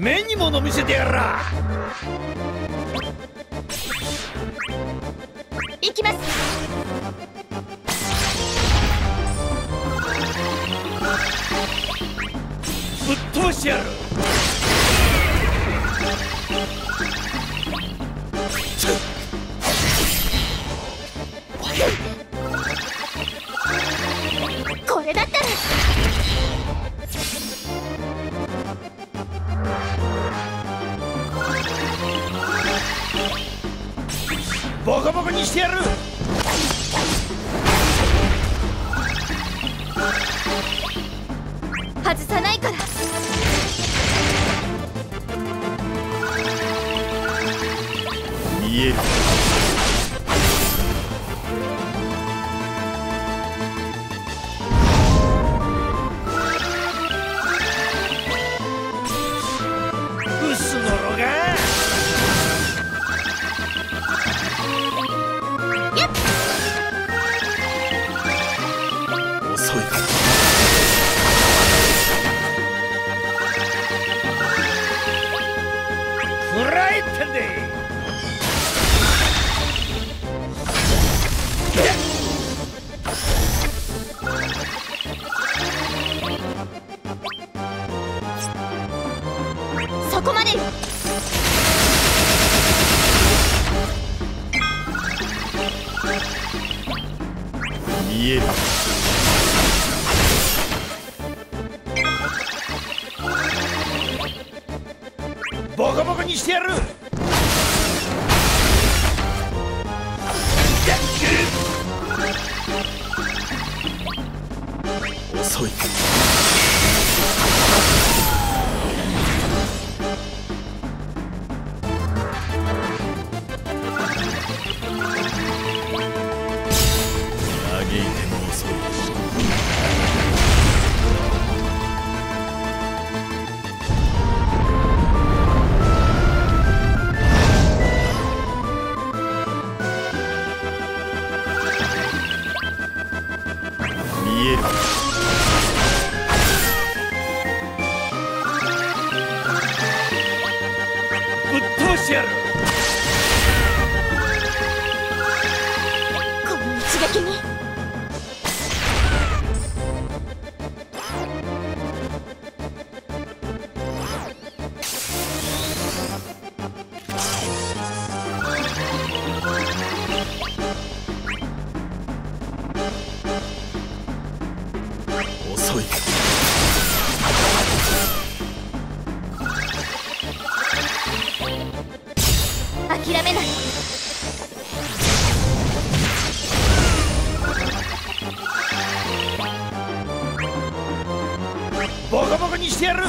目に物見せてやら行きます。ぶっ飛ばしてやる。これだったらにしてやる。外さないから。見えるフライパンでそこまでよ見えるしてやる。遅い。嘆いても遅い。見え遅い諦めない。ボコボコにしてやる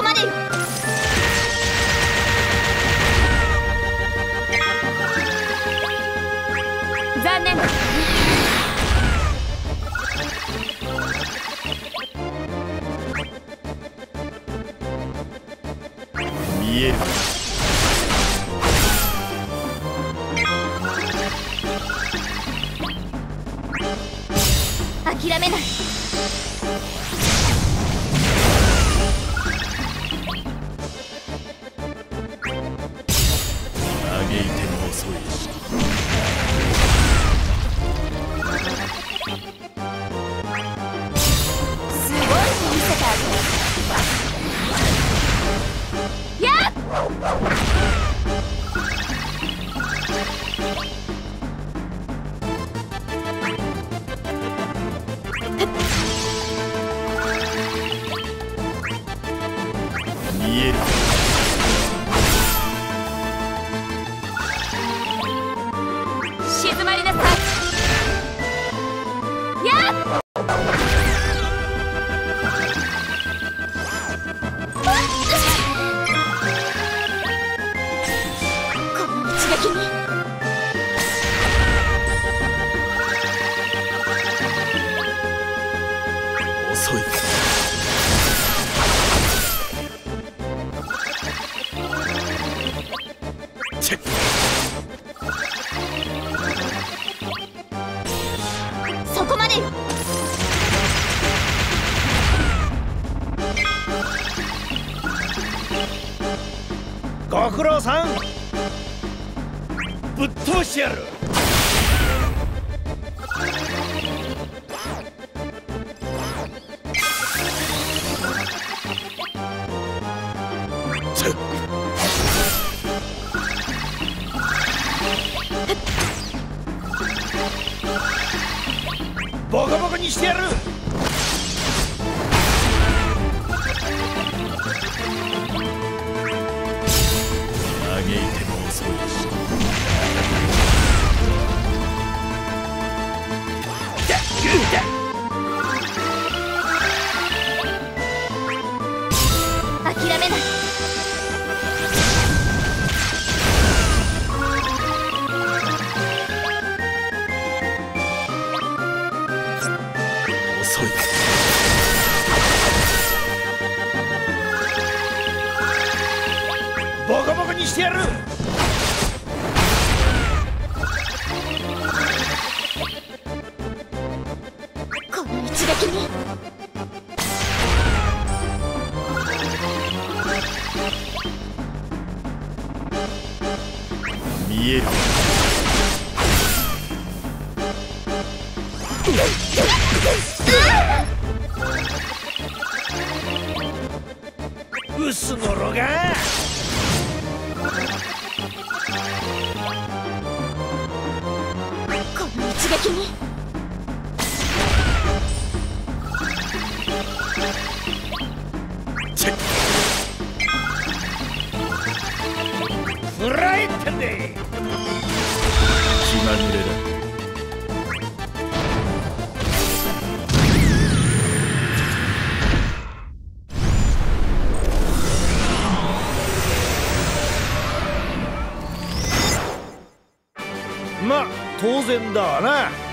こまで。よめない。いご苦労さん。ぶっ通してやる。めない。遅い。ボコボコにしてやる。見えるうすのろが。この一撃に気まぐれだまあ当然だわな